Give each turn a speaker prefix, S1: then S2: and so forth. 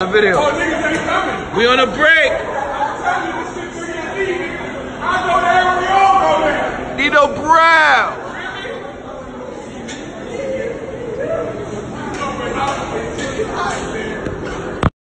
S1: Video. We on a break.
S2: I know.
S1: Nino Brown.